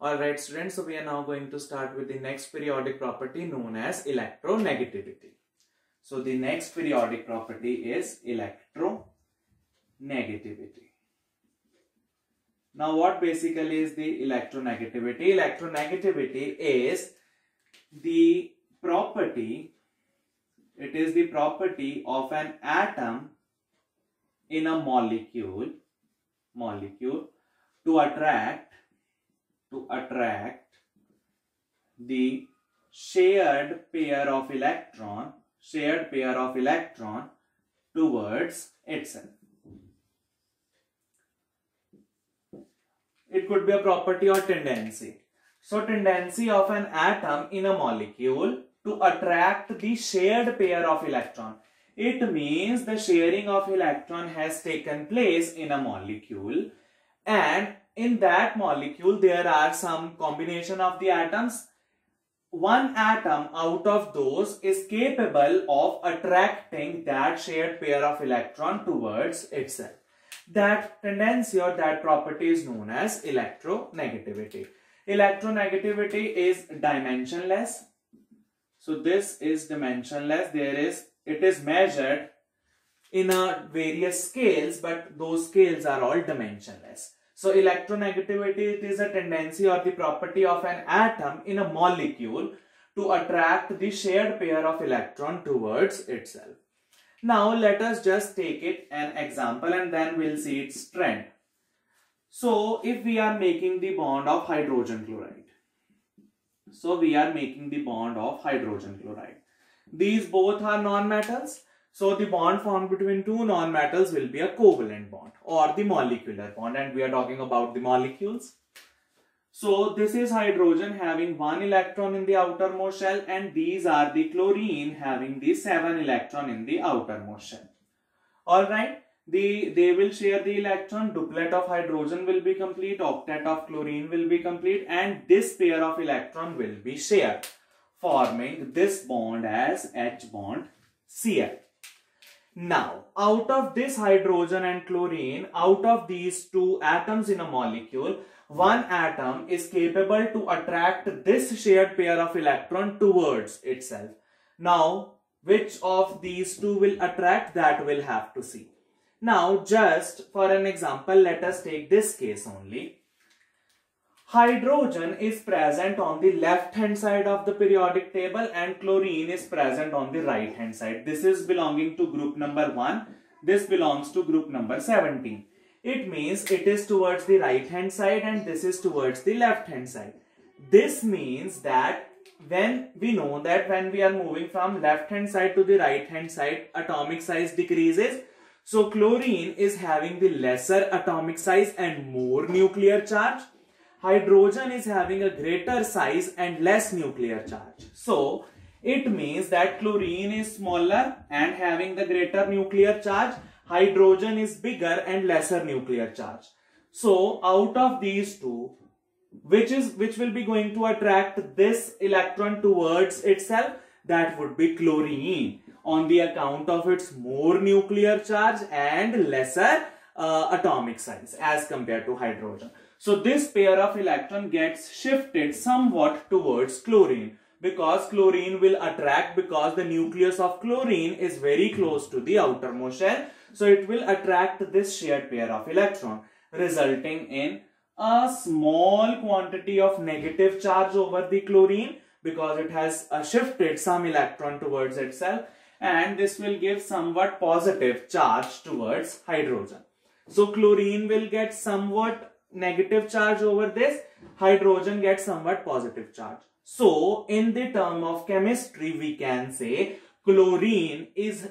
Alright students, so we are now going to start with the next periodic property known as electronegativity. So the next periodic property is electronegativity. Now what basically is the electronegativity? Electronegativity is the property, it is the property of an atom in a molecule, molecule to attract to attract the shared pair of electron, shared pair of electron towards itself. It could be a property or tendency. So tendency of an atom in a molecule to attract the shared pair of electron. It means the sharing of electron has taken place in a molecule and in that molecule there are some combination of the atoms one atom out of those is capable of attracting that shared pair of electron towards itself. That tendency or that property is known as electronegativity. Electronegativity is dimensionless. So this is dimensionless. There is, it is measured in a various scales, but those scales are all dimensionless. So electronegativity it is a tendency or the property of an atom in a molecule to attract the shared pair of electron towards itself. Now let us just take it an example and then we'll see its trend. So if we are making the bond of hydrogen chloride. So we are making the bond of hydrogen chloride. These both are non-metals so the bond formed between two nonmetals will be a covalent bond or the molecular bond and we are talking about the molecules. So this is hydrogen having one electron in the outermost shell and these are the chlorine having the seven electron in the outermost shell. Alright, the, they will share the electron, duplet of hydrogen will be complete, octet of chlorine will be complete and this pair of electron will be shared forming this bond as H bond Cl. Now, out of this hydrogen and chlorine, out of these two atoms in a molecule, one atom is capable to attract this shared pair of electron towards itself. Now, which of these two will attract that we'll have to see. Now, just for an example, let us take this case only. Hydrogen is present on the left hand side of the periodic table and chlorine is present on the right hand side. This is belonging to group number 1. This belongs to group number 17. It means it is towards the right hand side and this is towards the left hand side. This means that when we know that when we are moving from left hand side to the right hand side, atomic size decreases. So chlorine is having the lesser atomic size and more nuclear charge hydrogen is having a greater size and less nuclear charge. So, it means that chlorine is smaller and having the greater nuclear charge, hydrogen is bigger and lesser nuclear charge. So, out of these two, which is which will be going to attract this electron towards itself, that would be chlorine on the account of its more nuclear charge and lesser uh, atomic size as compared to hydrogen. So this pair of electron gets shifted somewhat towards chlorine because chlorine will attract because the nucleus of chlorine is very close to the outermost shell. So it will attract this shared pair of electron resulting in a small quantity of negative charge over the chlorine because it has uh, shifted some electron towards itself and this will give somewhat positive charge towards hydrogen. So chlorine will get somewhat negative charge over this, hydrogen gets somewhat positive charge. So, in the term of chemistry, we can say chlorine is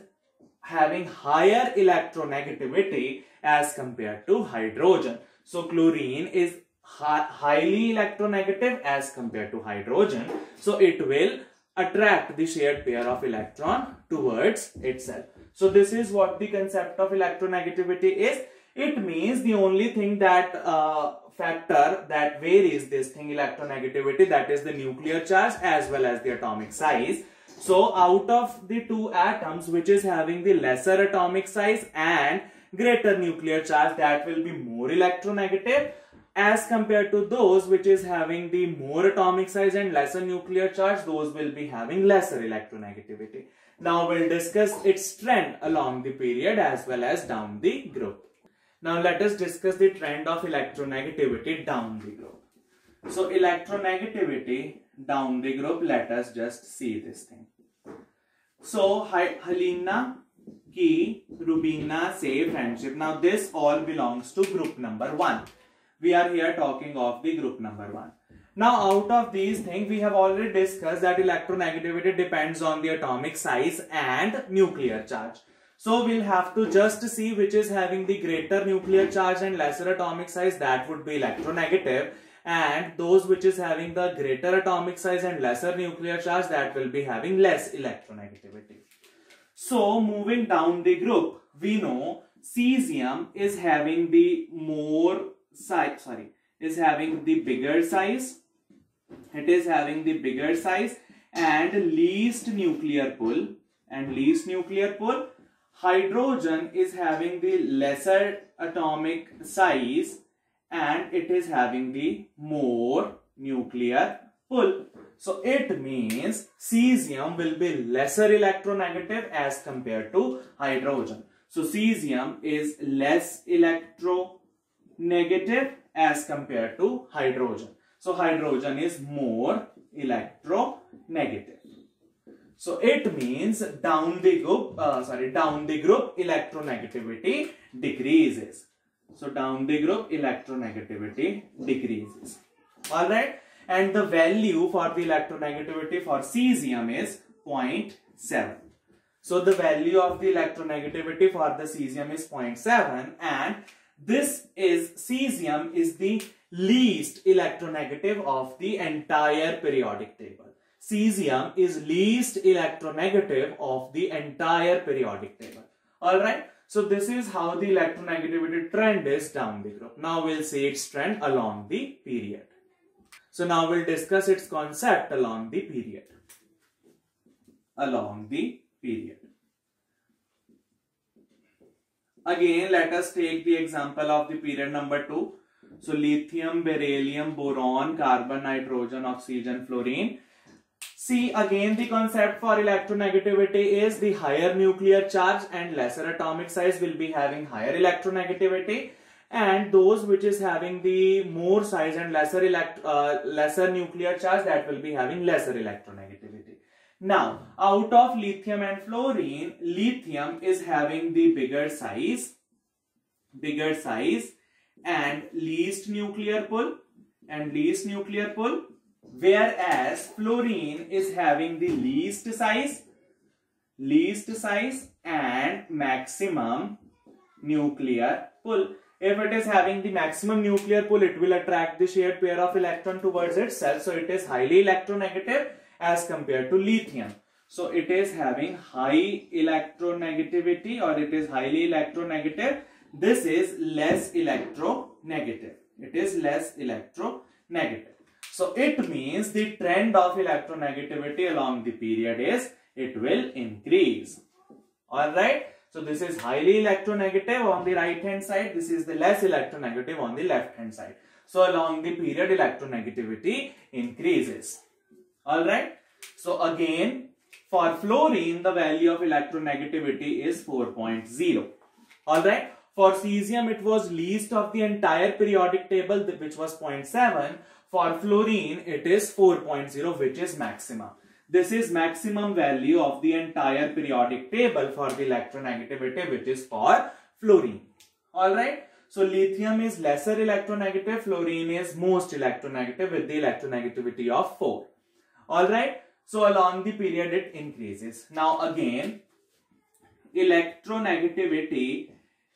having higher electronegativity as compared to hydrogen. So, chlorine is highly electronegative as compared to hydrogen. So, it will attract the shared pair of electron towards itself. So, this is what the concept of electronegativity is. It means the only thing that uh, factor that varies this thing electronegativity that is the nuclear charge as well as the atomic size. So out of the two atoms which is having the lesser atomic size and greater nuclear charge that will be more electronegative as compared to those which is having the more atomic size and lesser nuclear charge, those will be having lesser electronegativity. Now we'll discuss its trend along the period as well as down the group. Now let us discuss the trend of electronegativity down the group. So electronegativity down the group, let us just see this thing. So Helena, Key, Rubina, say friendship. Now this all belongs to group number 1. We are here talking of the group number 1. Now out of these things we have already discussed that electronegativity depends on the atomic size and nuclear charge. So we'll have to just see which is having the greater nuclear charge and lesser atomic size. That would be electronegative. And those which is having the greater atomic size and lesser nuclear charge that will be having less electronegativity. So moving down the group we know cesium is having the more size sorry is having the bigger size. It is having the bigger size and least nuclear pull and least nuclear pull hydrogen is having the lesser atomic size and it is having the more nuclear pull. So it means cesium will be lesser electronegative as compared to hydrogen. So cesium is less electronegative as compared to hydrogen. So hydrogen is more electronegative. So it means down the group, uh, sorry, down the group electronegativity decreases. So down the group electronegativity decreases. Alright. And the value for the electronegativity for cesium is 0.7. So the value of the electronegativity for the cesium is 0.7 and this is cesium is the least electronegative of the entire periodic table. Cesium is least electronegative of the entire periodic table. Alright. So this is how the electronegativity trend is down the group. Now we'll see its trend along the period. So now we'll discuss its concept along the period. Along the period. Again, let us take the example of the period number 2. So lithium, beryllium, boron, carbon, nitrogen, oxygen, fluorine. See again the concept for electronegativity is the higher nuclear charge and lesser atomic size will be having higher electronegativity and those which is having the more size and lesser elect uh, lesser nuclear charge that will be having lesser electronegativity. Now, out of lithium and fluorine, lithium is having the bigger size, bigger size and least nuclear pull and least nuclear pull whereas fluorine is having the least size, least size and maximum nuclear pull. If it is having the maximum nuclear pull, it will attract the shared pair of electron towards itself. So it is highly electronegative as compared to lithium. So it is having high electronegativity or it is highly electronegative. This is less electronegative. It is less electronegative. So it means the trend of electronegativity along the period is it will increase. Alright. So this is highly electronegative on the right hand side. This is the less electronegative on the left hand side. So along the period electronegativity increases. Alright. So again for fluorine the value of electronegativity is 4.0. Alright. For cesium it was least of the entire periodic table which was 0.7. For fluorine it is 4.0 which is maximum. This is maximum value of the entire periodic table for the electronegativity which is for fluorine. Alright. So lithium is lesser electronegative, fluorine is most electronegative with the electronegativity of 4. Alright. So along the period it increases. Now again, electronegativity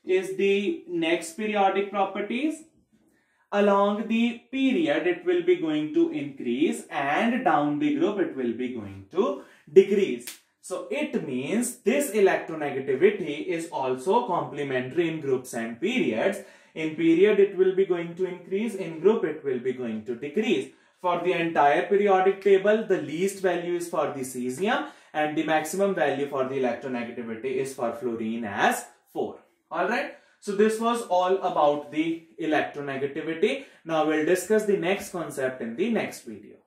is the next periodic properties. Along the period it will be going to increase and down the group it will be going to decrease. So it means this electronegativity is also complementary in groups and periods. In period it will be going to increase, in group it will be going to decrease. For the entire periodic table, the least value is for the cesium and the maximum value for the electronegativity is for fluorine as 4. Alright. So this was all about the electronegativity. Now we'll discuss the next concept in the next video.